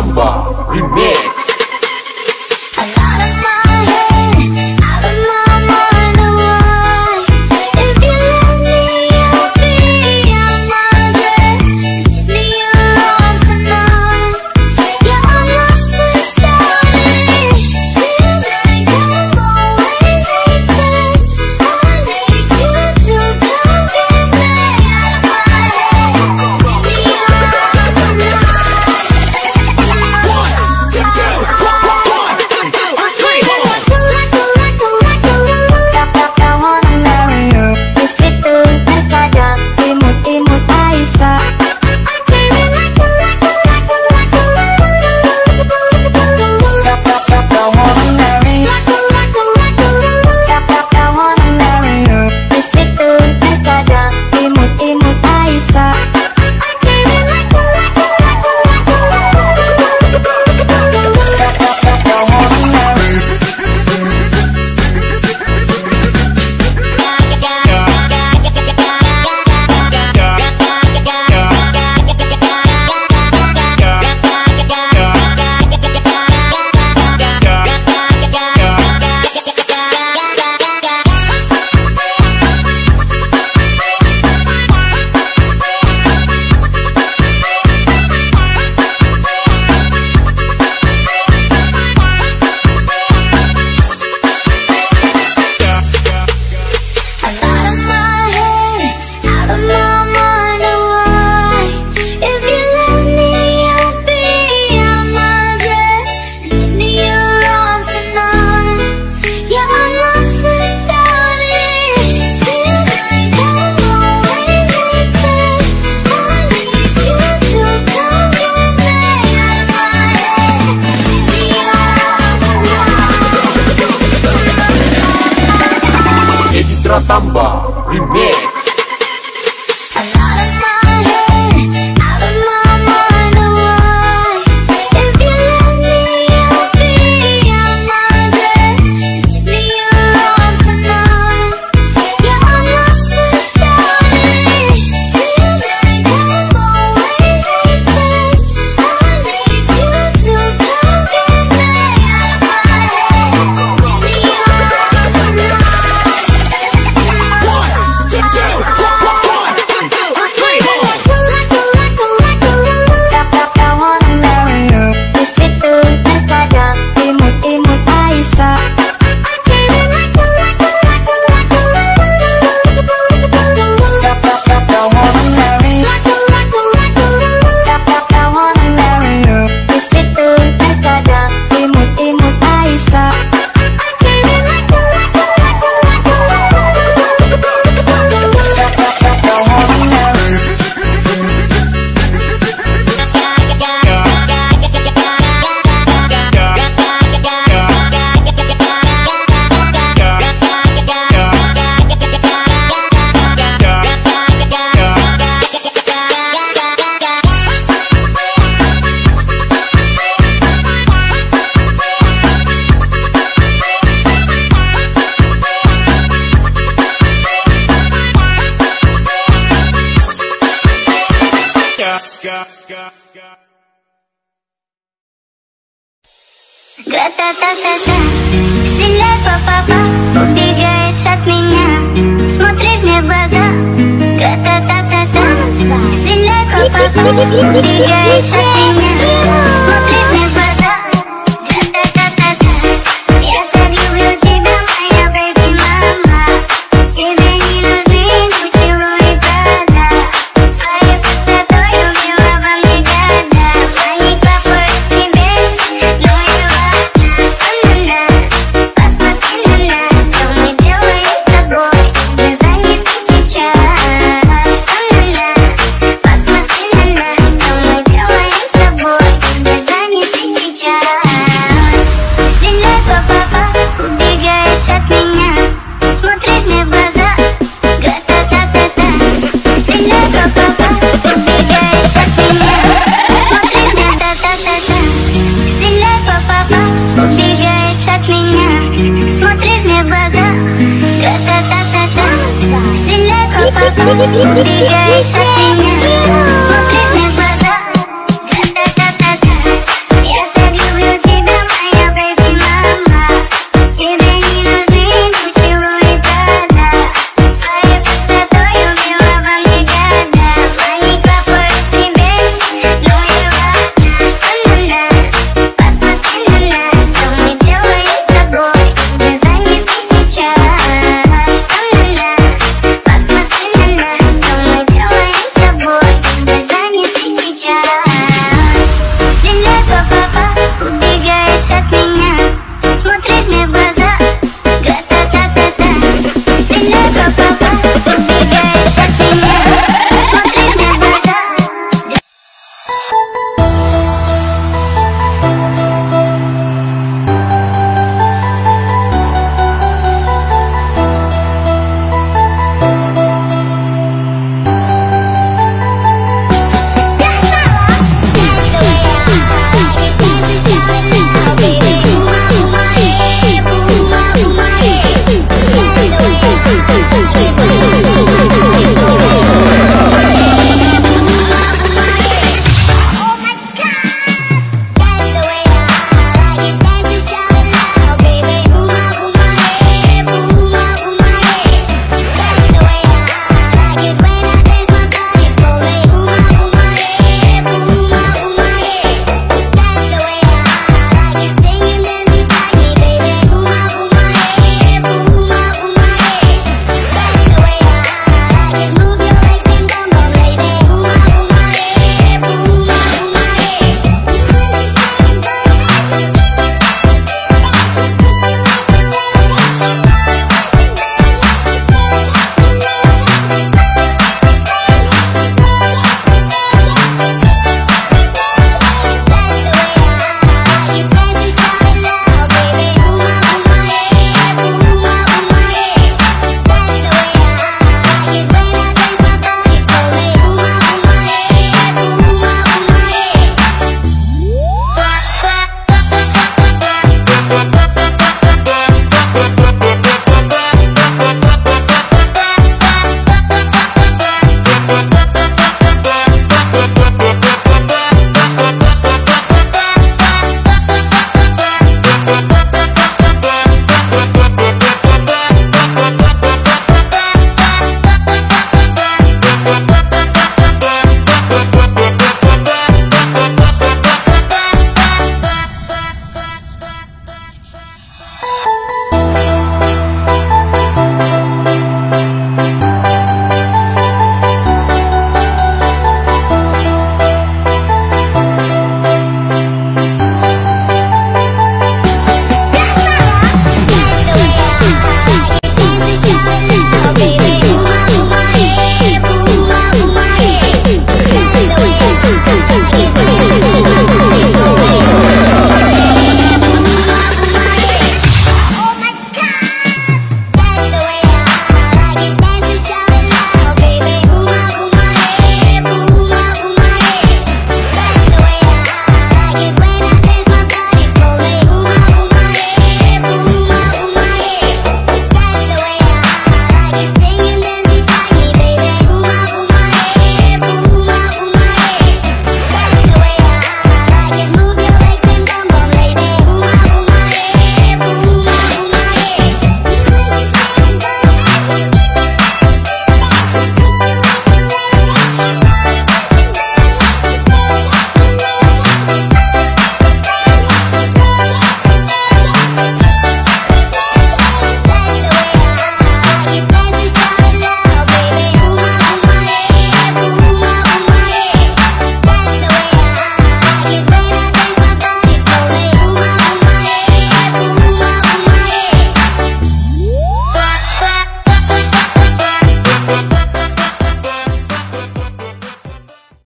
number. Samba Remix. Стреляй по папа, убегаешь от меня Смотришь мне в глаза. Кра-та-та-та-та Стреляй по папа, убегаешь от меня. Yeah.